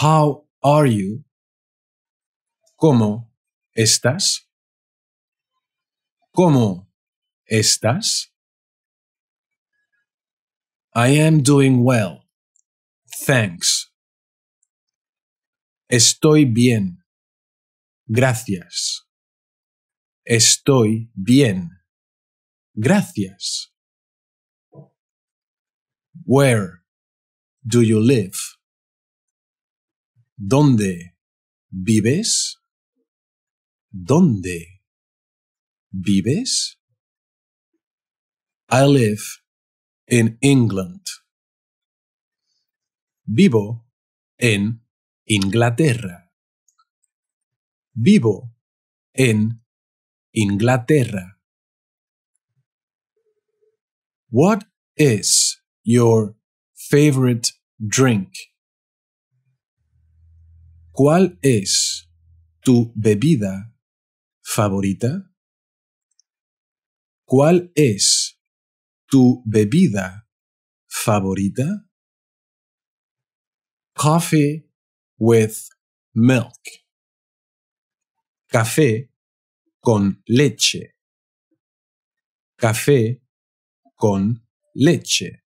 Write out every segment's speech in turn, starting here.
How are you? ¿Cómo estás? ¿Cómo estás? I am doing well. Thanks. Estoy bien. Gracias. Estoy bien. Gracias. Where do you live? ¿Dónde vives? ¿Dónde vives? I live in England. Vivo en Inglaterra. Vivo en Inglaterra. What is your favorite drink? ¿Cuál es tu bebida favorita? ¿Cuál es tu bebida favorita? Coffee with milk. Café con leche. Café con leche.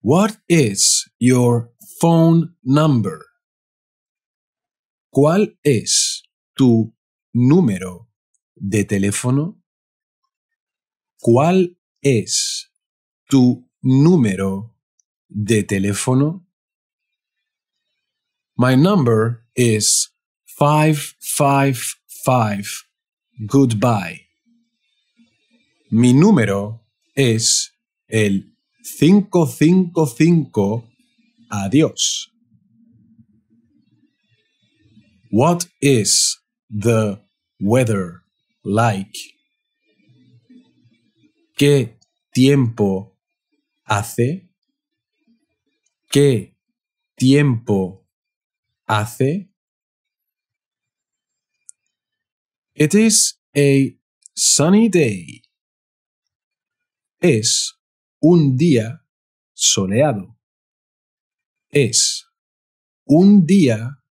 What is your phone number? ¿Cuál es tu número de teléfono? ¿Cuál es tu número de teléfono? My number is 555. Goodbye. Mi número es el 555 adiós. What is the weather like? ¿Qué tiempo hace? ¿Qué tiempo hace? It is a sunny day. Es un día soleado. Es un día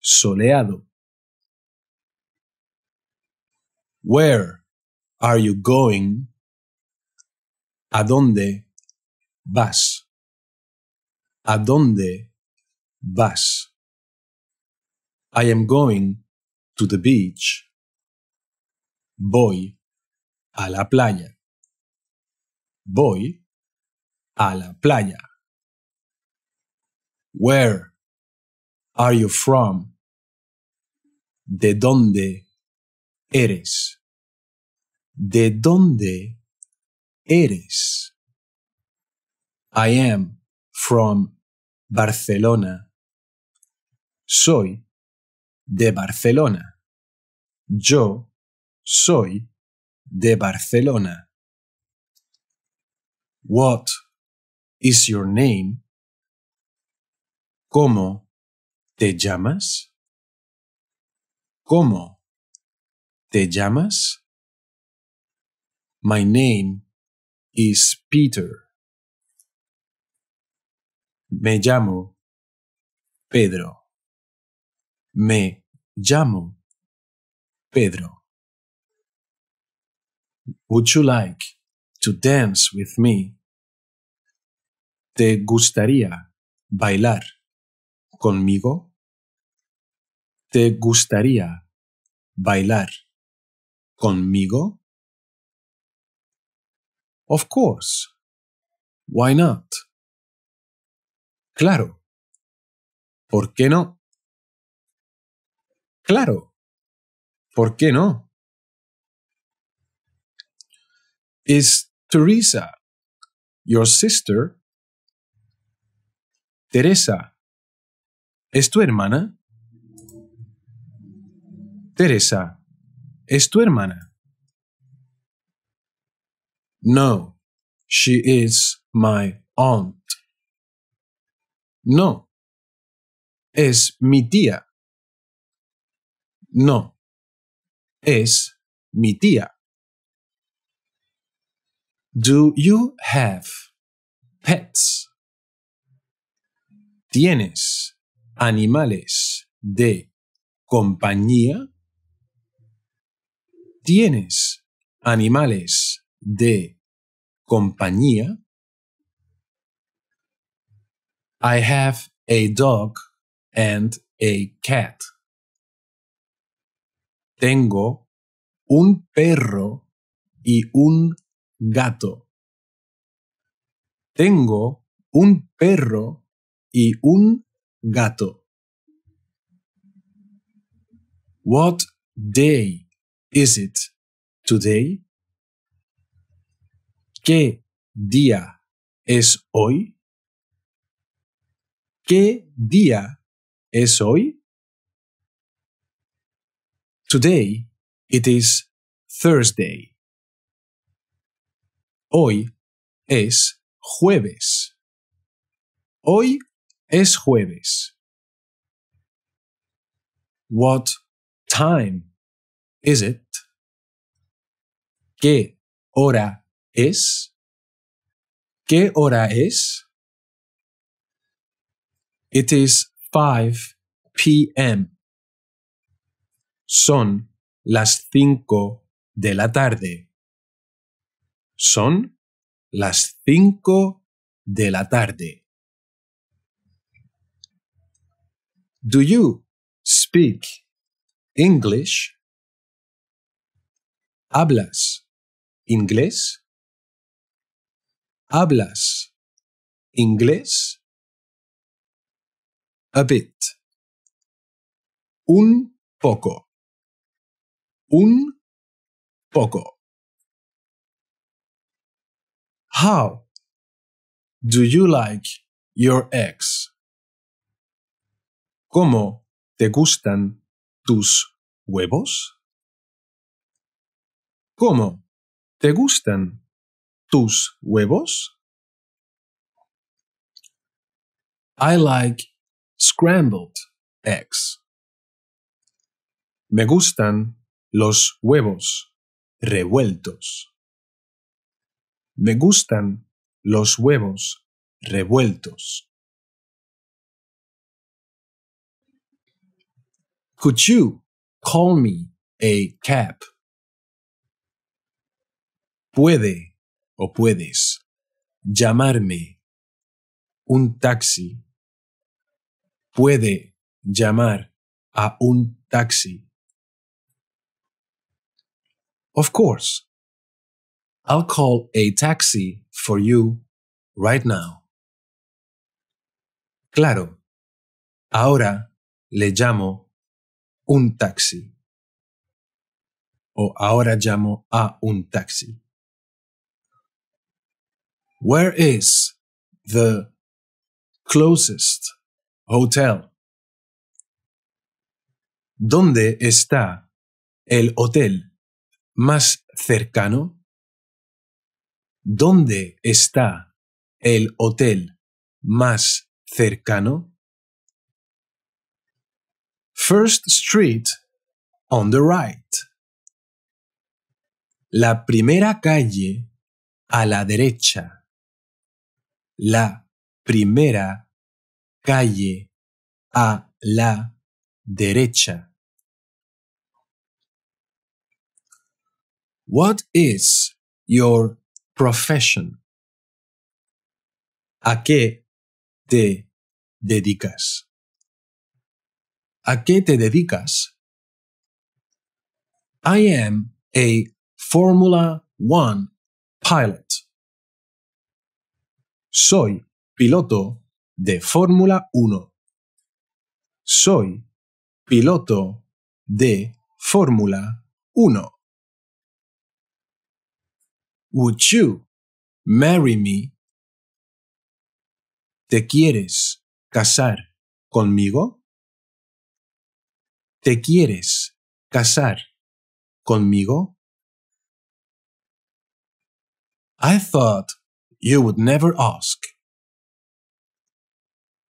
soleado. Where are you going? ¿A dónde vas? ¿A dónde vas? I am going to the beach. Voy a la playa. Voy a la playa. Where are you from? ¿De dónde eres? ¿De dónde eres? I am from Barcelona. Soy de Barcelona. Yo soy de Barcelona. What is your name? ¿Cómo te llamas? ¿Cómo te llamas? My name is Peter. Me llamo Pedro. Me llamo Pedro. Would you like to dance with me? ¿Te gustaría bailar conmigo? ¿Te gustaría bailar conmigo? Of course. Why not? Claro. ¿Por qué no? Claro. ¿Por qué no? Is Teresa your sister? Teresa, ¿es tu hermana? Teresa, ¿es tu hermana? No, she is my aunt. No, es mi tía. No, es mi tía. Do you have pets? ¿Tienes animales de compañía? ¿Tienes animales de compañía? I have a dog and a cat. Tengo un perro y un gato. Tengo un perro y un gato. What day is it today? ¿Qué día es hoy? ¿Qué día es hoy? Today it is Thursday. Hoy es jueves. Hoy es jueves. What time is it? ¿Qué hora es? ¿Qué hora es? It is 5 p.m. Son las cinco de la tarde. Son las cinco de la tarde. Do you speak English? ¿Hablas inglés? ¿Hablas inglés? A bit. Un poco. Un poco. How do you like your eggs? ¿Cómo te gustan tus huevos? ¿Cómo te gustan tus huevos? I like scrambled eggs. Me gustan los huevos revueltos. Me gustan los huevos revueltos. Could you call me a cab? Puede o puedes llamarme un taxi. Puede llamar a un taxi. Of course. I'll call a taxi for you right now. Claro. Ahora le llamo un taxi. O ahora llamo a un taxi. Where is the closest hotel? ¿Dónde está el hotel más cercano? ¿Dónde está el hotel más cercano? First Street on the right. La primera calle a la derecha. La primera calle a la derecha. What is your profession? ¿A qué te dedicas? ¿A qué te dedicas? I am a Formula One pilot. Soy piloto de Fórmula 1. Soy piloto de Fórmula 1. Would you marry me? ¿Te quieres casar conmigo? ¿Te quieres casar conmigo? I thought you would never ask.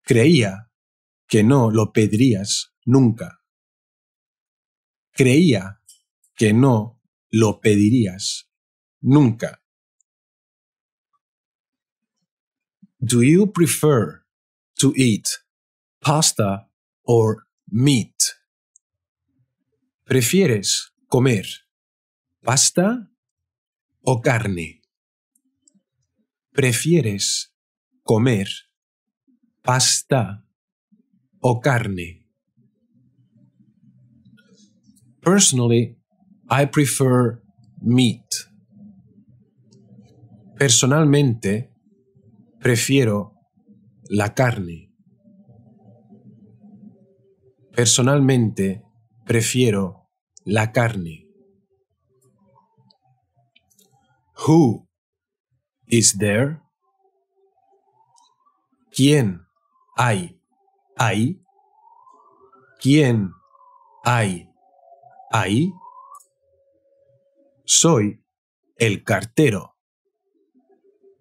Creía que no lo pedirías nunca. Creía que no lo pedirías nunca. Do you prefer to eat pasta or meat? ¿Prefieres comer pasta o carne? ¿Prefieres comer pasta o carne? Personally, I prefer meat. Personalmente, prefiero la carne. Personalmente, prefiero la carne. Who is there? ¿Quién hay? ¿Hay? ¿Quién hay? ¿Hay? Soy el cartero.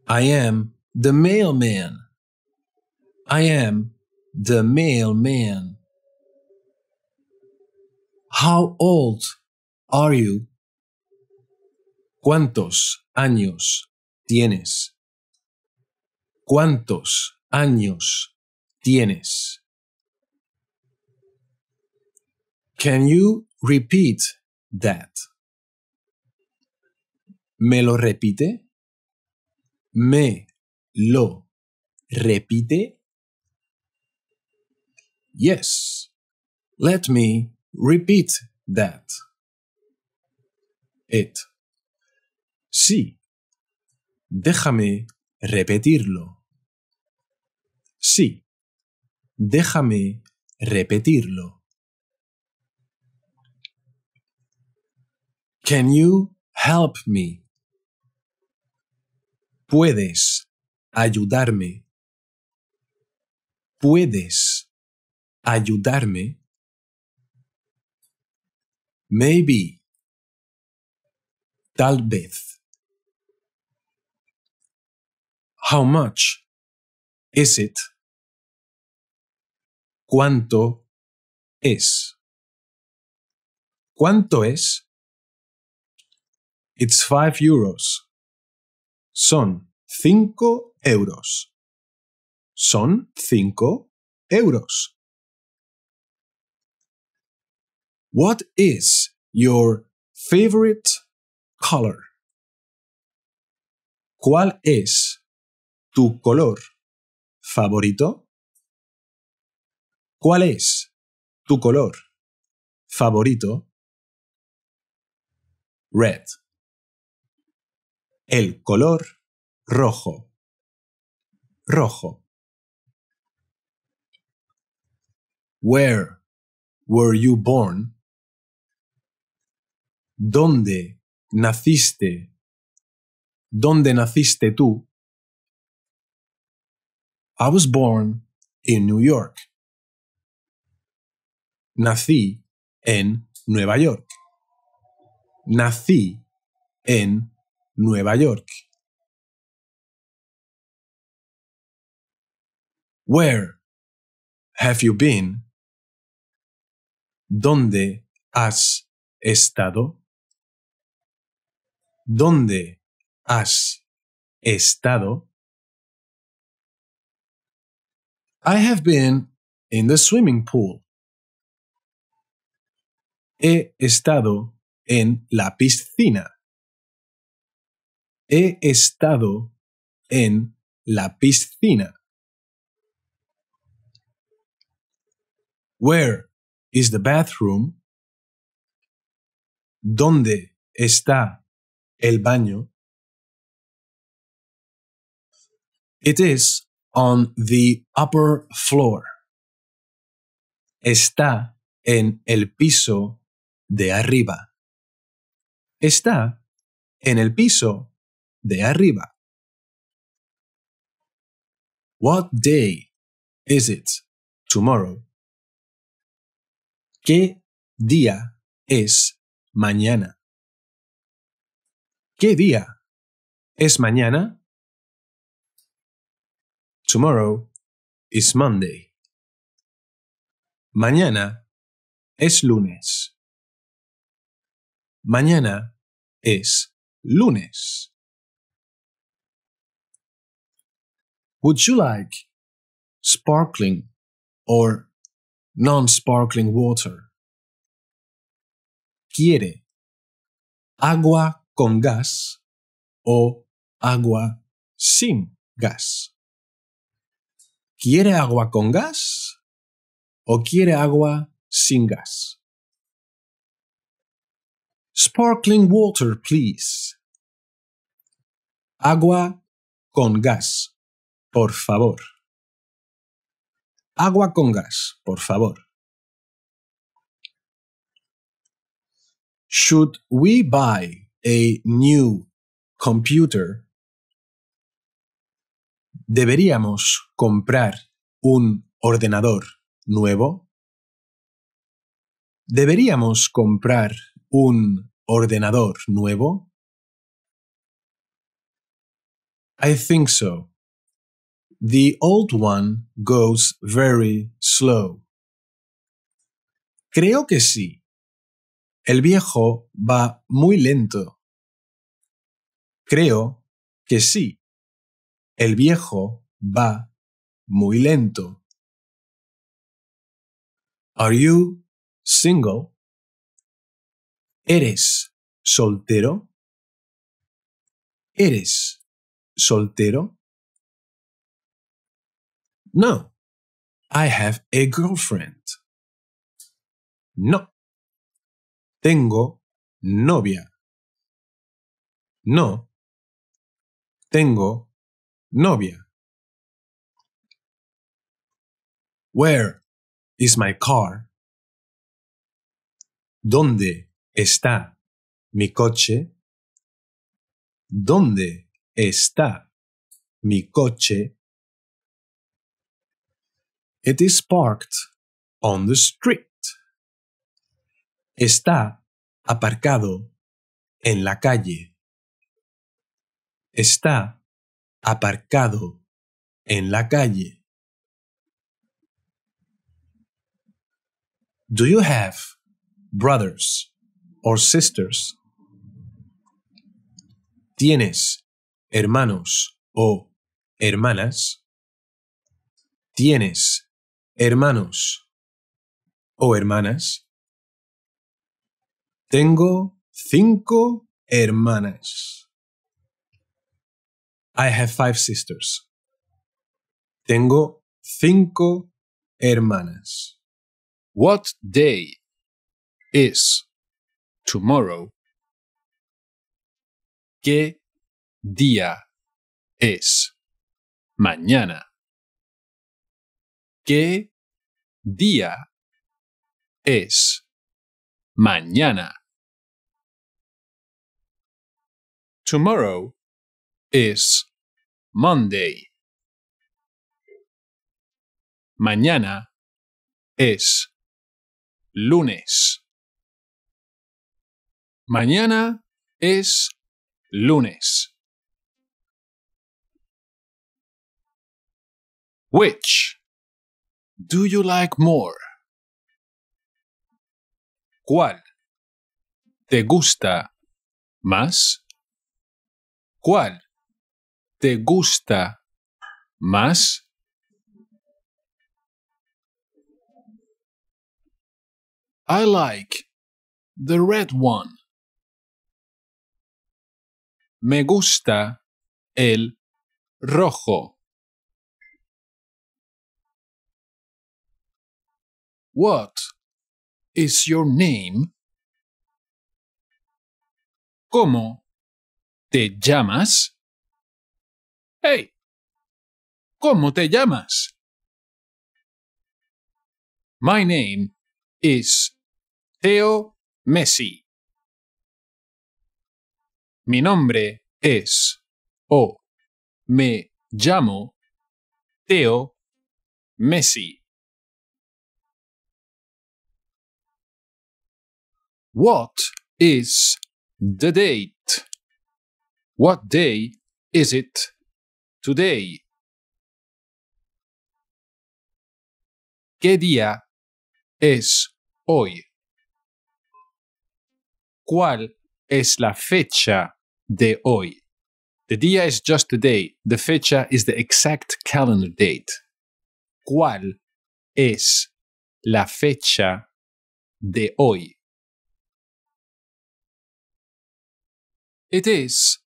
I am the mailman. I am the mailman. How old are you? ¿Cuántos años tienes? ¿Cuántos años tienes? Can you repeat that? ¿Me lo repite? ¿Me lo repite? Yes. Let me repeat that. It. Sí. Déjame repetirlo. Sí. Déjame repetirlo. Can you help me? Puedes ayudarme. Puedes ayudarme. Maybe. Tal vez. How much is it? ¿Cuánto es? ¿Cuánto es? It's five euros. Son cinco euros. Son cinco euros. What is your favorite color? ¿Cuál es tu color favorito? ¿Cuál es tu color favorito? Red. El color rojo. Rojo. Where were you born? ¿Dónde naciste? ¿Dónde naciste tú? I was born in New York. Nací en Nueva York. Nací en Nueva York. Where have you been? ¿Dónde has estado? ¿Dónde has estado? I have been in the swimming pool. He estado en la piscina. He estado en la piscina. Where is the bathroom? ¿Dónde está el baño? It is on the upper floor. Está en el piso de arriba. Está en el piso de arriba. What day is it tomorrow? ¿Qué día es mañana? ¿Qué día es mañana? Tomorrow is Monday. Mañana es lunes. Mañana es lunes. Would you like sparkling or non-sparkling water? ¿Quiere agua con gas o agua sin gas? ¿Quiere agua con gas o quiere agua sin gas? Sparkling water, please. Agua con gas, por favor. Agua con gas, por favor. Should we buy a new computer? ¿Deberíamos comprar un ordenador nuevo? ¿Deberíamos comprar un ordenador nuevo? I think so. The old one goes very slow. Creo que sí. El viejo va muy lento. Creo que sí. El viejo va muy lento. Are you single? ¿Eres soltero? ¿Eres soltero? No. I have a girlfriend. No. Tengo novia. No. Tengo novia. Where is my car? ¿Dónde está mi coche? ¿Dónde está mi coche? It is parked on the street. Está aparcado en la calle. Está aparcado en la calle. Do you have brothers or sisters? ¿Tienes hermanos o hermanas? ¿Tienes hermanos o hermanas? Tengo cinco hermanas. I have five sisters. Tengo cinco hermanas. What day is tomorrow? ¿Qué día es mañana? ¿Qué día es mañana? Tomorrow is Monday. Mañana es lunes. Mañana es lunes. Which do you like more? ¿Cuál te gusta más? ¿Cuál te gusta más? I like the red one. Me gusta el rojo. What is your name? ¿Cómo te llamas? Hey, ¿cómo te llamas? My name is Theo Messi. Mi nombre es o me llamo Theo Messi. What is the date? What day is it today? ¿Qué día es hoy? ¿Cuál es la fecha de hoy? The día is just the day. The fecha is the exact calendar date. ¿Cuál es la fecha de hoy? It is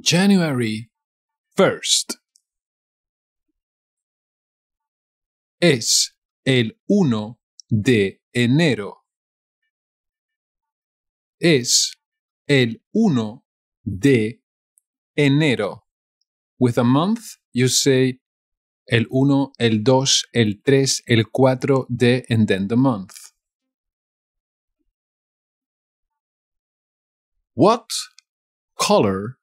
January 1st. Es el 1 de enero. Es el 1 de enero. With a month, you say el 1, el 2, el 3, el 4 de and then the month. What color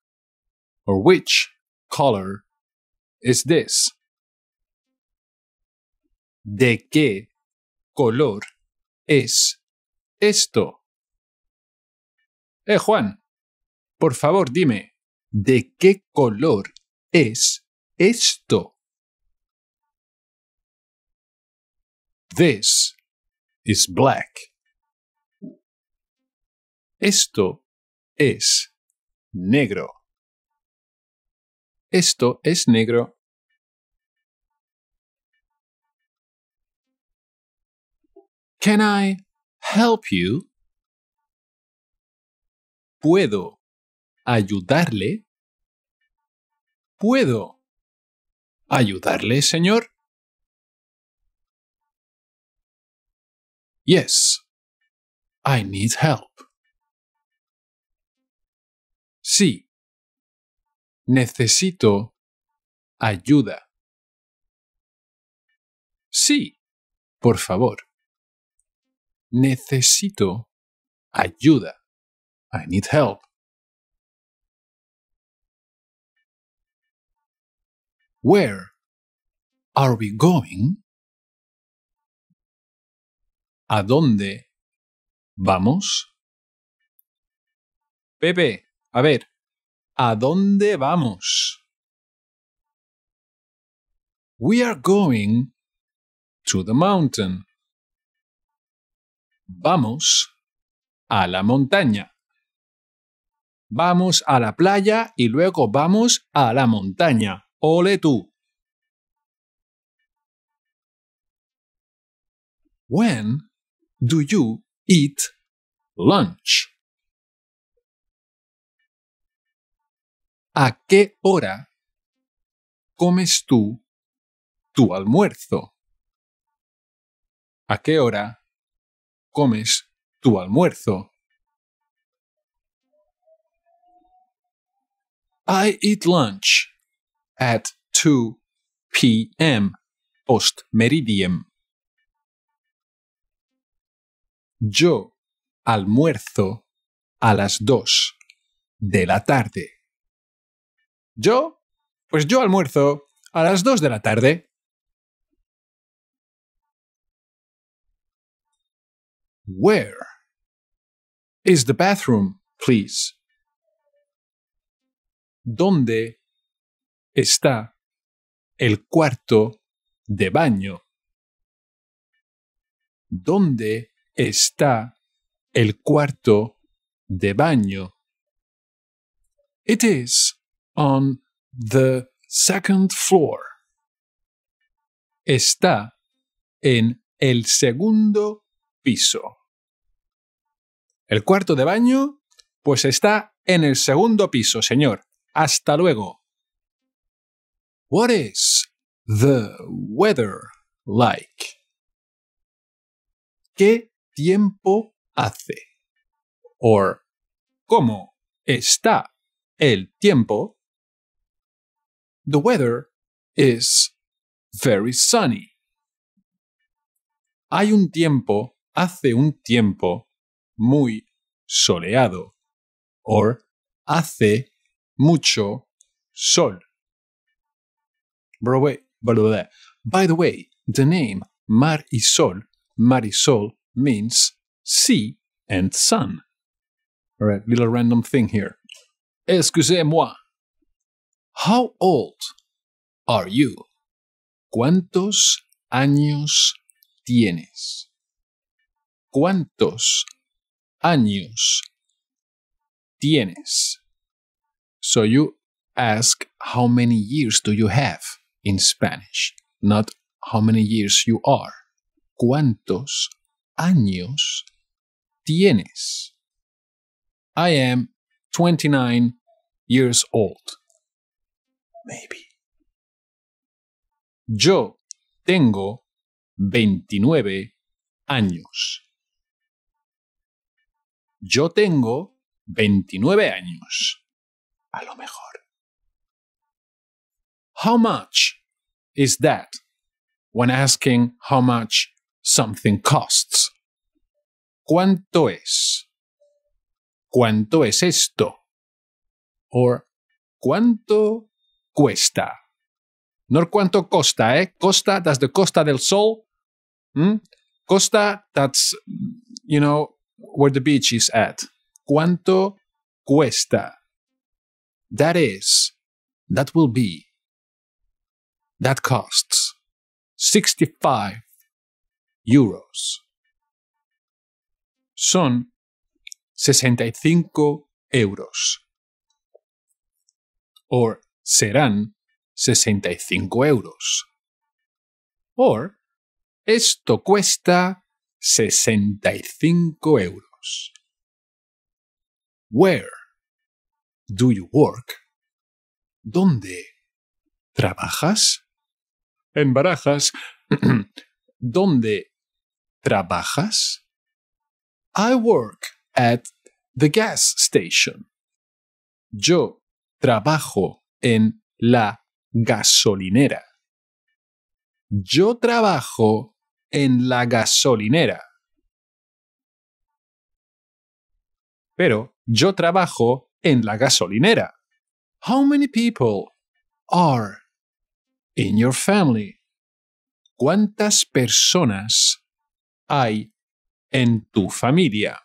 or which color is this? ¿De qué color es esto? Eh, Juan, por favor dime, ¿de qué color es esto? This is black. Esto es negro. Esto es negro. Can I help you? ¿Puedo ayudarle? ¿Puedo ayudarle, señor? Yes, I need help. Sí, necesito ayuda. Sí, por favor. Necesito ayuda. I need help. Where are we going? ¿A dónde vamos? Pepe, a ver, ¿a dónde vamos? We are going to the mountain. Vamos a la montaña. Vamos a la playa y luego vamos a la montaña. Ole tú. When do you eat lunch? ¿A qué hora comes tú tu almuerzo? ¿A qué hora comes tu almuerzo? I eat lunch at 2 p.m. post meridiem. Yo almuerzo a las 2 de la tarde. ¿Yo? Pues yo almuerzo a las 2 de la tarde. Where is the bathroom, please? ¿Dónde está el cuarto de baño? ¿Dónde está el cuarto de baño? It is on the second floor. Está en el segundo piso. El cuarto de baño, pues está en el segundo piso, señor. Hasta luego. What is the weather like? ¿Qué tiempo hace? Or, ¿cómo está el tiempo? The weather is very sunny. Hay un tiempo, hace un tiempo muy soleado. Or, hace mucho sol. By the way, the name Mar y Sol, Marisol, means sea and sun. Alright, little random thing here. Excusez-moi. How old are you? ¿Cuántos años tienes? ¿Cuántos años tienes? So you ask how many years do you have in Spanish, not how many years you are. ¿Cuántos años tienes? I am 29 years old. Maybe. Yo tengo 29 años. Yo tengo 29 años. A lo mejor. How much is that when asking how much something costs? ¿Cuánto es? ¿Cuánto es esto? Or ¿cuánto cuesta? No cuánto costa, eh? Costa, that's the Costa del Sol. Hmm? Costa, that's, you know, where the beach is at. ¿Cuánto cuesta? That is, that will be, that costs 65 euros. Son 65 euros. Or serán 65 euros. Or esto cuesta 65 euros. Where do you work? ¿Dónde trabajas? En Barajas, ¿dónde trabajas? I work at the gas station. Yo trabajo en la gasolinera. Yo trabajo en la gasolinera. Pero yo trabajo en la gasolinera. How many people are in your family? ¿Cuántas personas hay en tu familia?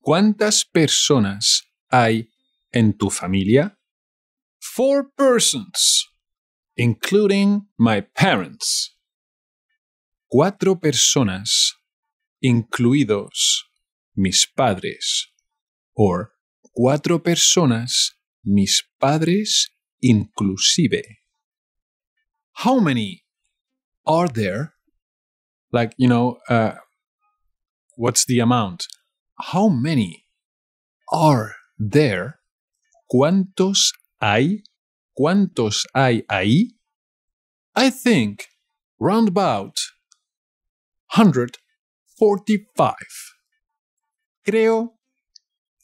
¿Cuántas personas hay en tu familia? Four persons, including my parents. Cuatro personas, incluidos mis padres. Or cuatro personas, mis padres inclusive. How many are there? Like, you know, uh, what's the amount? How many are there? ¿Cuántos hay? ¿Cuántos hay ahí? I think round about 145. Creo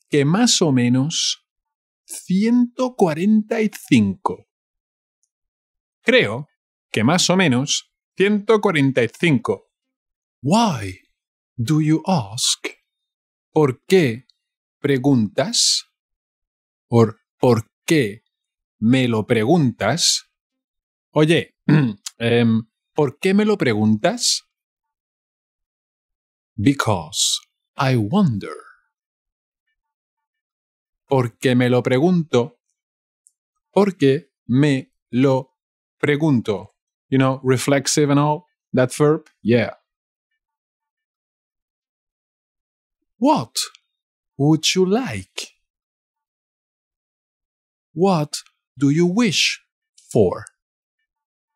que más o menos 145. Creo que más o menos 145. Why do you ask? ¿Por qué preguntas? ¿Or por qué me lo preguntas? Oye, um, ¿por qué me lo preguntas? Because I wonder. Porque me lo pregunto. Porque me lo pregunto. You know, reflexive and all, that verb? Yeah. What would you like? What do you wish for?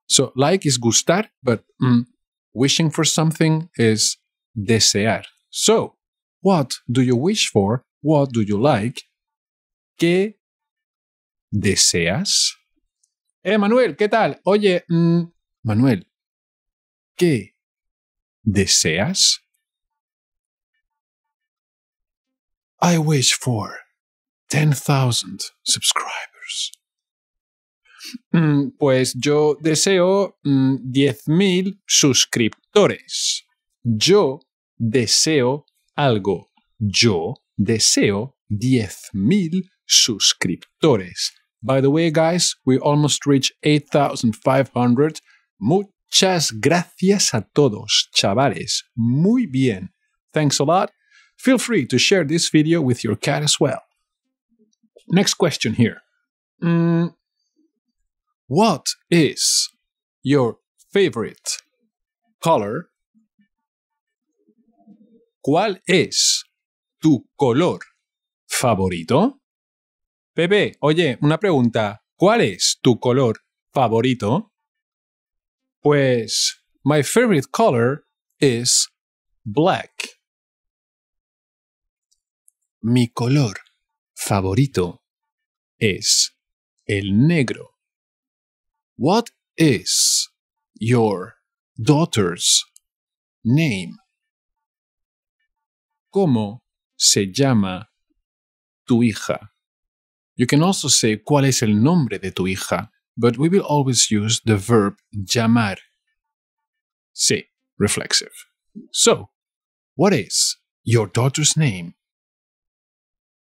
So, like is gustar, but mm, wishing for something is desear. So, what do you wish for? What do you like? ¿Qué deseas? Eh, Manuel, ¿qué tal? Oye, mm, Manuel, ¿qué deseas? I wish for 10,000 subscribers. Mm, pues yo deseo mm, 10.000 suscriptores. Yo deseo algo. Yo deseo 10.000 suscriptores. By the way, guys, we almost reached 8,500. Muchas gracias a todos, chavales. Muy bien. Thanks a lot. Feel free to share this video with your cat as well. Next question here. Mm, what is your favorite color? ¿Cuál es tu color favorito? Pepe, oye, una pregunta. ¿Cuál es tu color favorito? Pues, my favorite color is black. Mi color favorito es el negro. What is your daughter's name? ¿Cómo se llama tu hija? You can also say cuál es el nombre de tu hija, but we will always use the verb llamar. Sí, reflexive. So, what is your daughter's name?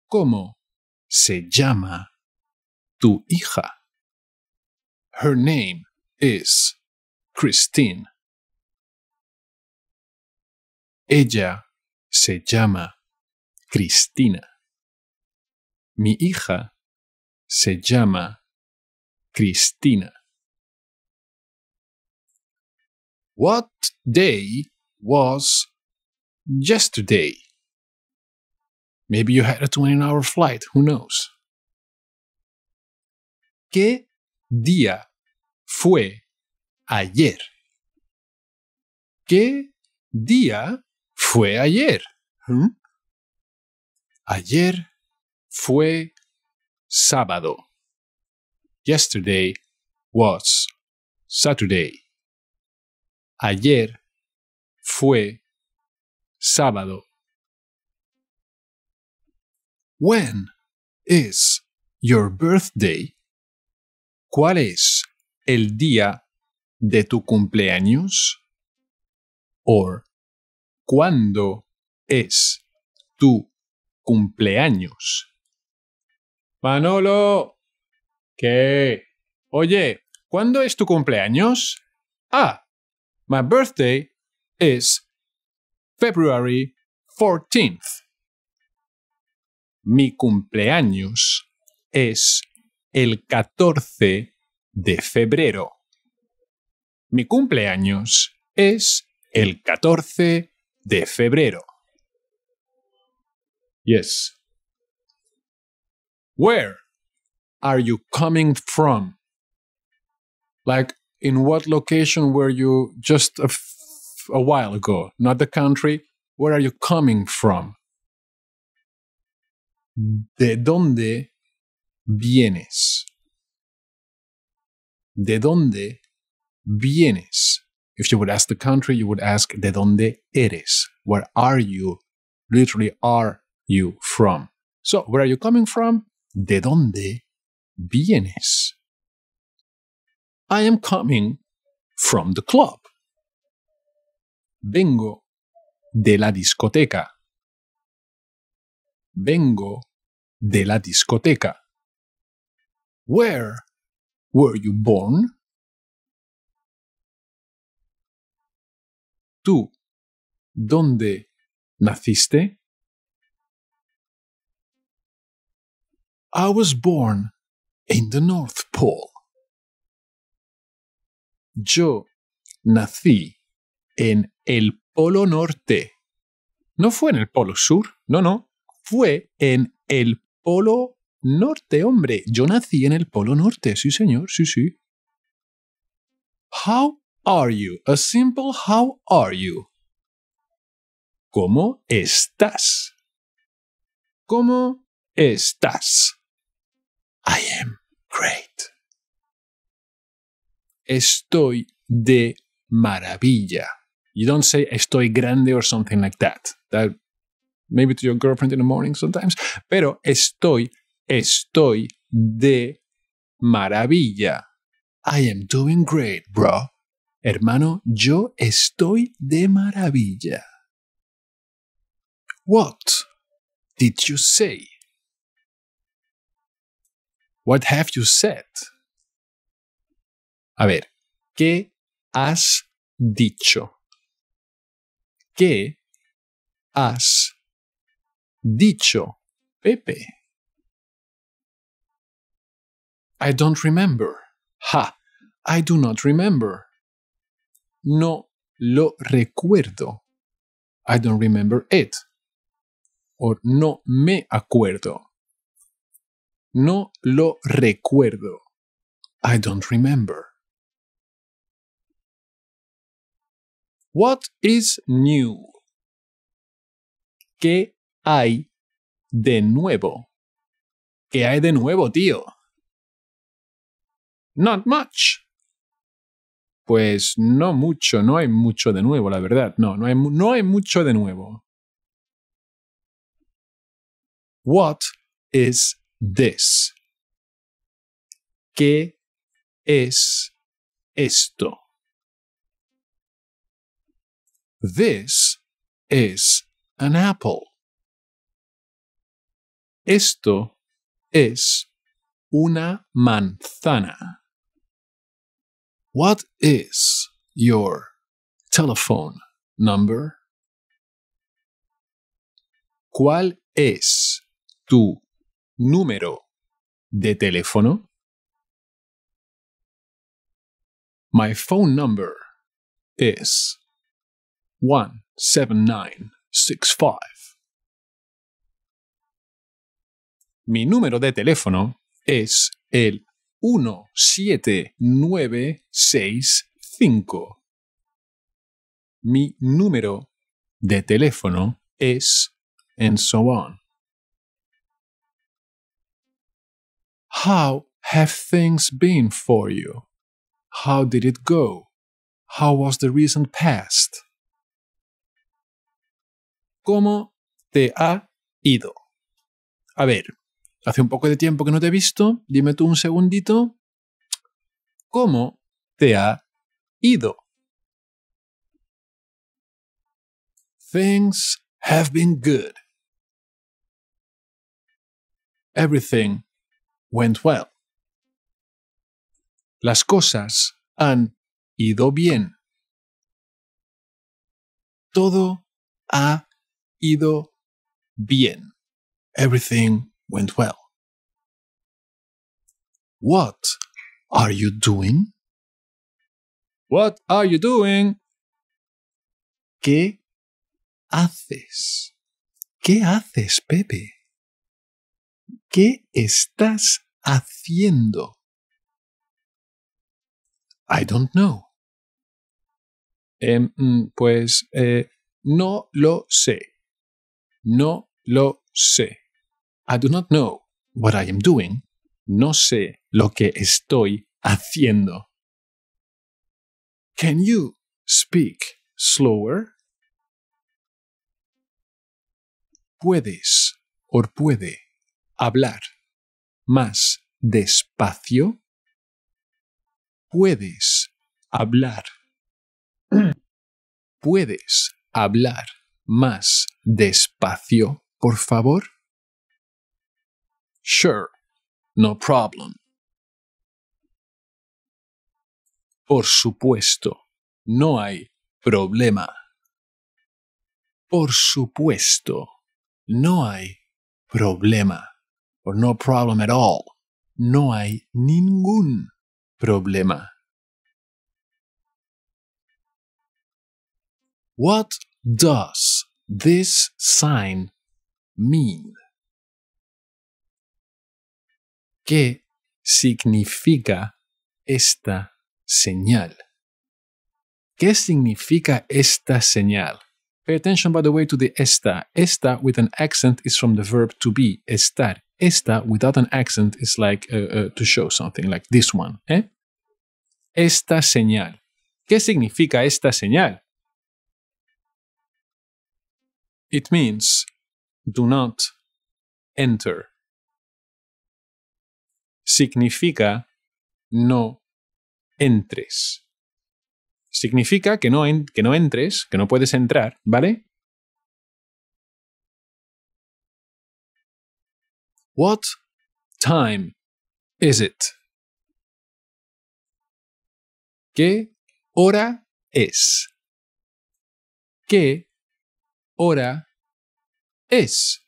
¿Cómo se llama tu hija? Her name is Christine. Ella se llama Cristina. Mi hija se llama Cristina. What day was yesterday? Maybe you had a 20 hour flight, who knows? ¿Qué día fue ayer? ¿Qué día fue ayer? ¿Mm? Ayer fue sábado. Yesterday was Saturday. Ayer fue sábado. When is your birthday? ¿Cuál es el día de tu cumpleaños? Or, ¿cuándo es tu cumpleaños? Manolo. ¿Qué? Oye, ¿cuándo es tu cumpleaños? Ah, my birthday is February 14th. Mi cumpleaños es el 14 de febrero. Mi cumpleaños es el 14 de febrero. Yes. Where are you coming from? Like, in what location were you just a, a while ago? Not the country. Where are you coming from? ¿De dónde vienes? ¿De dónde vienes? If you would ask the country, you would ask ¿De dónde eres? Where are you? Literally, are you from? So, where are you coming from? ¿De dónde vienes? I am coming from the club. Vengo de la discoteca. Vengo de la discoteca. Where were you born? ¿Tú dónde naciste? I was born in the North Pole. Yo nací en el Polo Norte. No fue en el Polo Sur, no, no. Fue en el Polo Norte, hombre. Yo nací en el Polo Norte, sí, señor, sí, sí. How are you? A simple how are you. ¿Cómo estás? ¿Cómo estás? I am great. Estoy de maravilla. You don't say estoy grande or something like that. That maybe to your girlfriend in the morning sometimes. Pero estoy, estoy de maravilla. I am doing great, bro. Hermano, yo estoy de maravilla. What did you say? What have you said? A ver, ¿qué has dicho? ¿Qué has dicho, Pepe? I don't remember. Ha, I do not remember. No lo recuerdo. I don't remember it. Or no me acuerdo. No lo recuerdo. I don't remember. What is new? ¿Qué hay de nuevo? ¿Qué hay de nuevo, tío? Not much. Pues no mucho, no hay mucho de nuevo, la verdad. No, no hay, no hay mucho de nuevo. What is this? ¿Qué es esto? This is an apple. Esto es una manzana. What is your telephone number? ¿Cuál es tu número de teléfono? My phone number is 17965. Mi número de teléfono es el 17965. Mi número de teléfono es and so on. How have things been for you? How did it go? How was the recent past? ¿Cómo te ha ido? A ver, hace un poco de tiempo que no te he visto, dime tú un segundito. ¿Cómo te ha ido? Things have been good. Everything went well. Las cosas han ido bien. Todo ha ido bien. Everything went well. What are you doing? What are you doing? ¿Qué haces? ¿Qué haces, Pepe? ¿Qué estás haciendo? I don't know. Eh, pues eh, no lo sé. No lo sé. I do not know what I am doing. No sé lo que estoy haciendo. Can you speak slower? ¿Puedes o puede hablar más despacio? ¿Puedes hablar? ¿Puedes hablar más despacio, por favor? Sure, no problem. Por supuesto, no hay problema. Por supuesto, no hay problema. Or no problem at all. No hay ningún problema. What does this sign mean? ¿Qué significa esta señal? ¿Qué significa esta señal? Pay attention, by the way, to the esta. Esta with an accent is from the verb to be, estar. Esta without an accent is like uh, uh, to show something, like this one. ¿eh? Esta señal. ¿Qué significa esta señal? It means do not enter. Significa no entres. Significa que no, que no entres, que no puedes entrar, ¿vale? What time is it? ¿Qué hora es? ¿Qué hora es?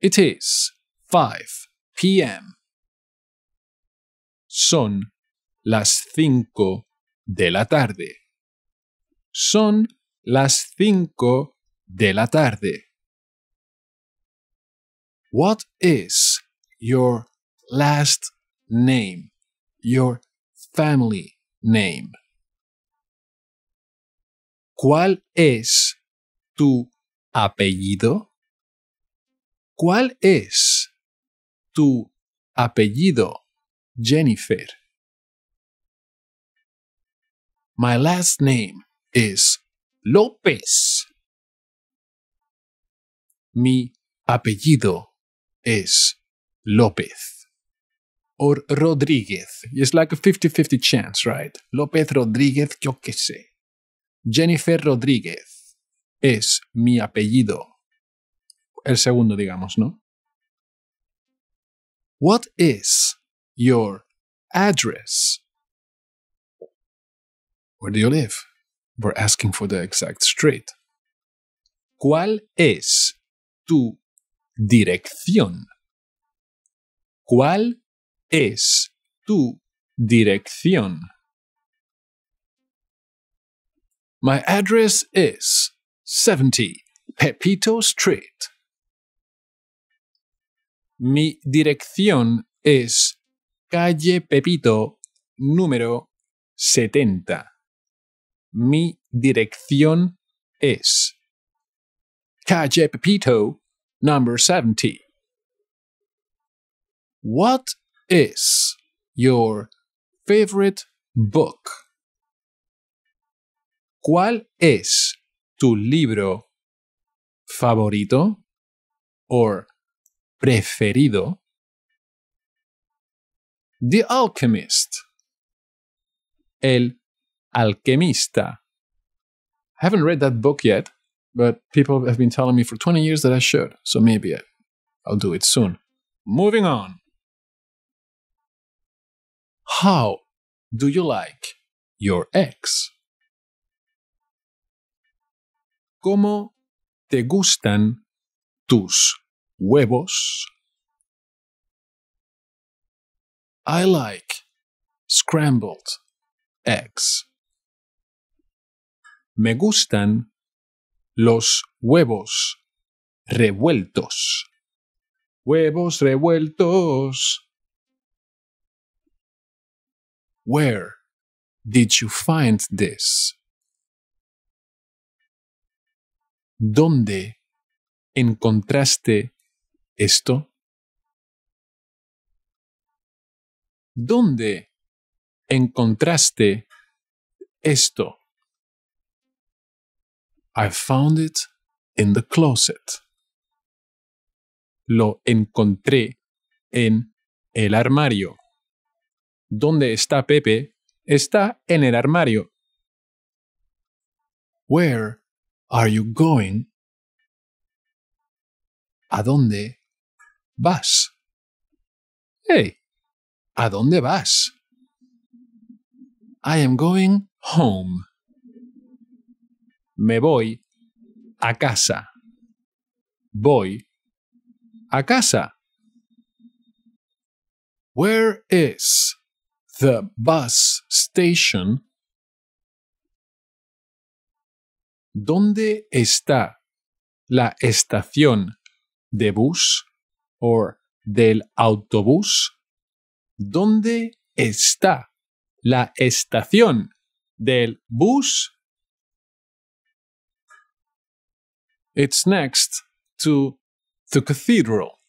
It is 5 p.m. Son las cinco de la tarde. Son las cinco de la tarde. What is your last name? Your family name? ¿Cuál es tu apellido? ¿Cuál es tu apellido, Jennifer? My last name is López. Mi apellido es López. Or Rodríguez. It's like a 50-50 chance, right? López Rodríguez, yo qué sé. Jennifer Rodríguez es mi apellido. El segundo, digamos, ¿no? What is your address? Where do you live? We're asking for the exact street. ¿Cuál es tu dirección? ¿Cuál es tu dirección? My address is 70 Pepito Street. Mi dirección es calle Pepito número 70. Mi dirección es calle Pepito number 70. What is your favorite book? ¿Cuál es tu libro favorito o preferido? The Alchemist. El alquimista. I haven't read that book yet, but people have been telling me for 20 years that I should, so maybe I'll do it soon. Moving on. How do you like your ex? ¿Cómo te gustan tus huevos? I like scrambled eggs. Me gustan los huevos revueltos. Huevos revueltos. Where did you find this? ¿Dónde encontraste esto? ¿Dónde encontraste esto? I found it in the closet. Lo encontré en el armario. ¿Dónde está Pepe? Está en el armario. Where are you going? ¿A dónde vas? Hey, ¿a dónde vas? I am going home. Me voy a casa. Voy a casa. Where is the bus station? ¿Dónde está la estación de bus o del autobús? ¿Dónde está la estación del bus? It's next to the cathedral.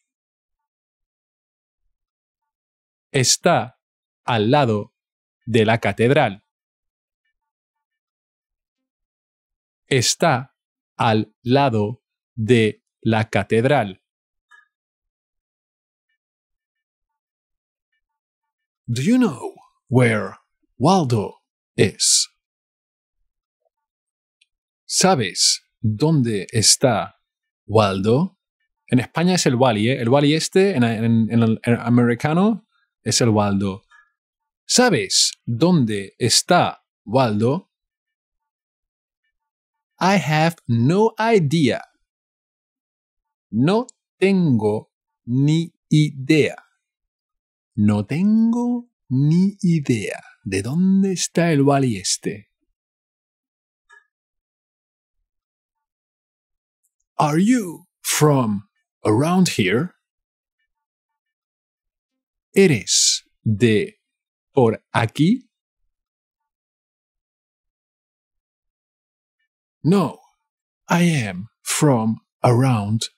Está al lado de la catedral. Está al lado de la catedral. Do you know where Waldo is? ¿Sabes dónde está Waldo? En España es el Wally, ¿eh? El Wally este, en, en- el en americano, es el Waldo. ¿Sabes dónde está Waldo? I have no idea. No tengo ni idea. No tengo ni idea de dónde está el Wally este. Are you from around here? ¿Eres de por aquí? No, I am from around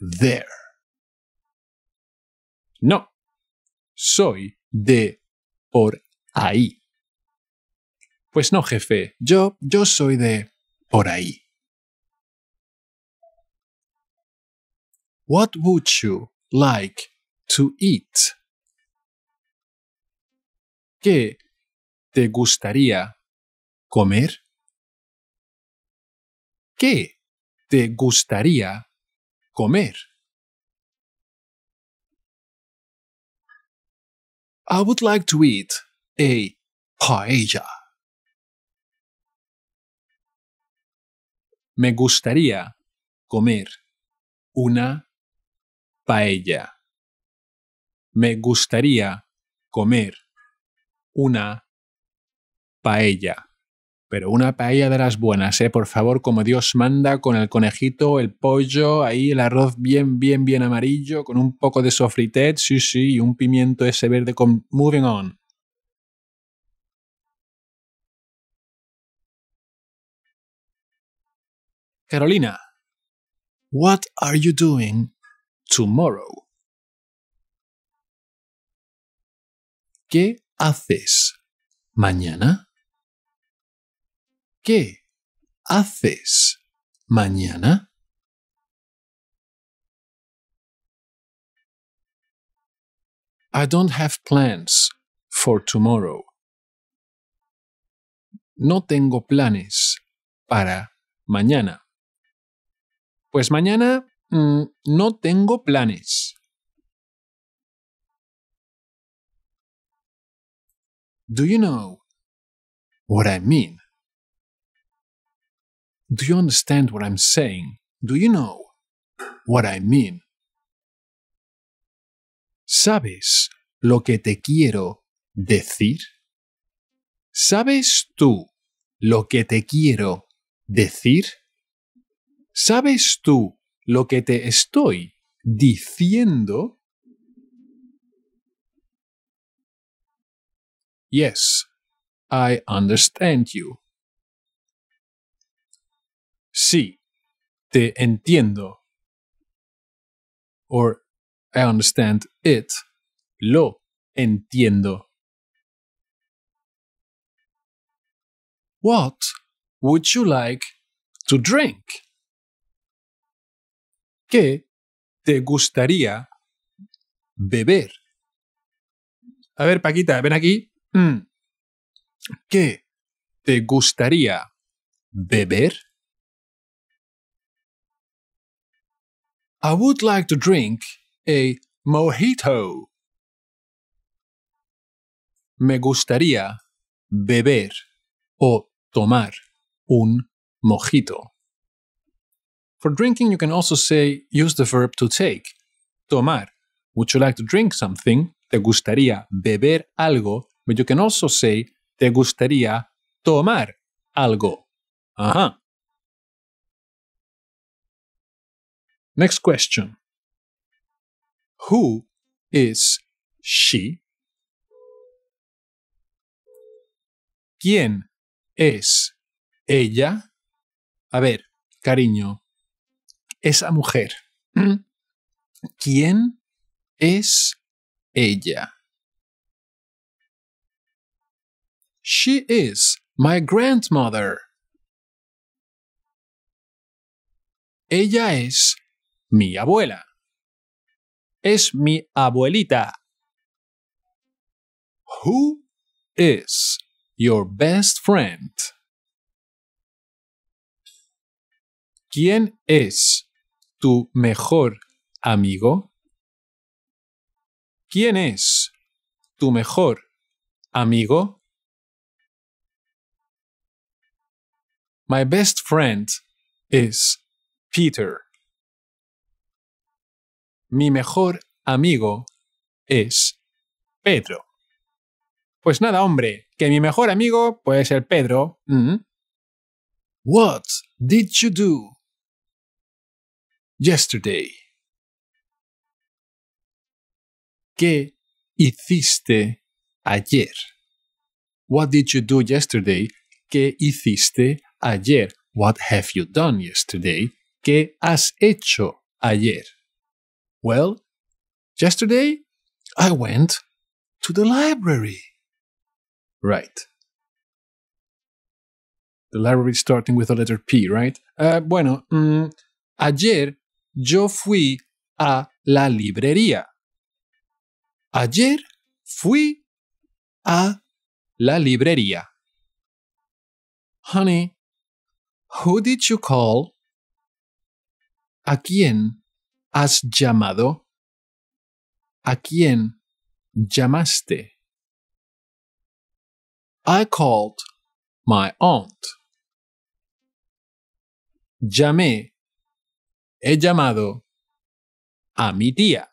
there. No, soy de por ahí. Pues no, jefe, yo, yo soy de por ahí. What would you like to eat? ¿Qué te gustaría comer? ¿Qué te gustaría comer? I would like to eat a paella. Me gustaría comer una paella. Me gustaría comer una paella. Pero una paella de las buenas, ¿eh? Por favor, como Dios manda, con el conejito, el pollo, ahí el arroz bien, bien, bien amarillo, con un poco de sofritet, sí, sí, y un pimiento ese verde con... Moving on. Carolina, what are you doing tomorrow? ¿Qué haces mañana? ¿Qué haces mañana? I don't have plans for tomorrow. No tengo planes para mañana. Pues mañana mm, no tengo planes. Do you know what I mean? Do you understand what I'm saying? Do you know what I mean? ¿Sabes lo que te quiero decir? ¿Sabes tú lo que te quiero decir? ¿Sabes tú lo que te estoy diciendo? Yes, I understand you. Sí, te entiendo. Or I understand it. Lo entiendo. What would you like to drink? ¿Qué te gustaría beber? A ver, Paquita, ven aquí. Mm. ¿Qué te gustaría beber? I would like to drink a mojito. Me gustaría beber o tomar un mojito. For drinking, you can also say use the verb to take. Tomar. Would you like to drink something? Te gustaría beber algo. But you can also say te gustaría tomar algo. Ajá. Next question. Who is she? ¿Quién es ella? A ver, cariño, esa mujer. ¿Quién es ella? She is my grandmother. Ella es mi abuela. Es mi abuelita. Who is your best friend? ¿Quién es tu mejor amigo? ¿Quién es tu mejor amigo? My best friend is Peter. Mi mejor amigo es Pedro. Pues nada, hombre, que mi mejor amigo puede ser Pedro. Mm. What did you do yesterday? ¿Qué hiciste ayer? What did you do yesterday? ¿Qué hiciste ayer? What have you done yesterday? ¿Qué has hecho ayer? Well, yesterday I went to the library. Right. The library starting with the letter P, right? Uh, bueno, mm, ayer yo fui a la librería. Ayer fui a la librería. Honey, who did you call? ¿A quién has llamado? ¿A quién llamaste? I called my aunt. Llamé. He llamado a mi tía.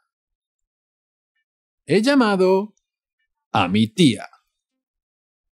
He llamado a mi tía.